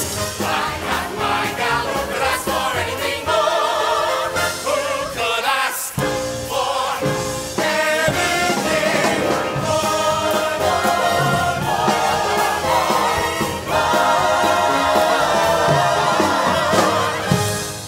Why?